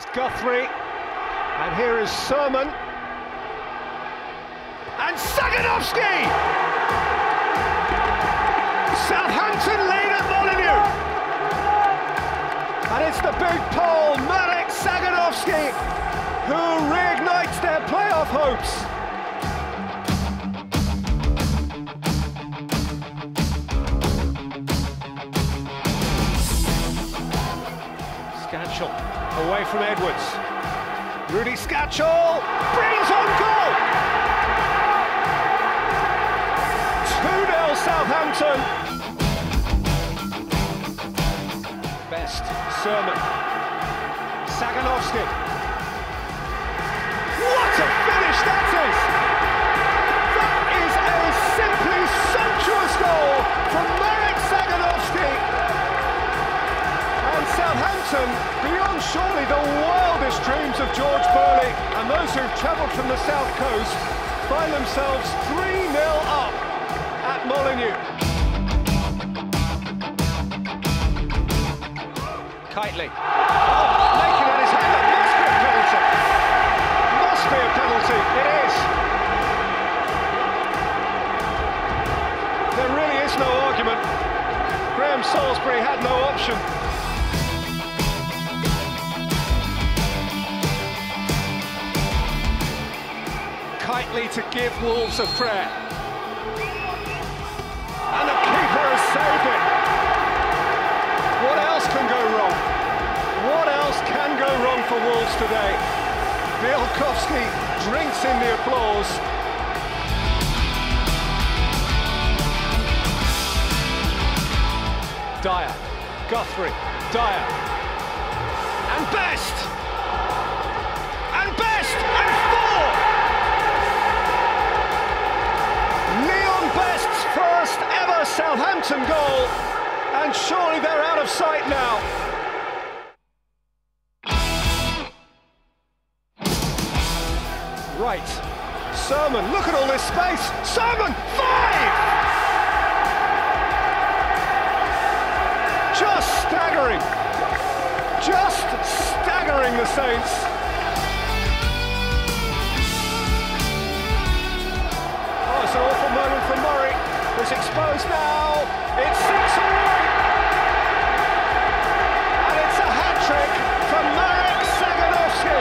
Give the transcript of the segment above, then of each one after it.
is Guthrie, and here is Surman. And Saganowski! Southampton lead at Molineux! And it's the big Pole, Marek Saganowski, who reignites their playoff hopes. Skacel away from Edwards. Rudi Skacel brings on goal! 2-0 Southampton. Best, Surman. Saganowski. Southampton, beyond surely the wildest dreams of George Burley and those who've travelled from the south coast, find themselves 3-0 up at Molineux. Kightly. Oh, naked at his hand. That must be a penalty. Must be a penalty. It is. There really is no argument. Graham Salisbury had no option. Kightly to give Wolves a prayer. And the keeper has saved it. What else can go wrong? What else can go wrong for Wolves today? Bialkowski drinks in the applause. Dyer, Guthrie, Dyer, and Best! And Best! And Southampton goal, and surely they're out of sight now. Right, Surman, look at all this space. Surman, five! Just staggering. Just staggering the Saints. It's exposed now. It's six all. And it's a hat-trick from Marek Saganowski.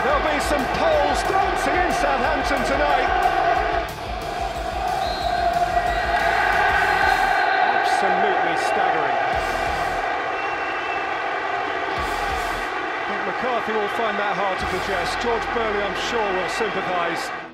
There'll be some poles dancing in Southampton tonight. Absolutely staggering. I think McCarthy will find that hard to digest. George Burley, I'm sure, will sympathise.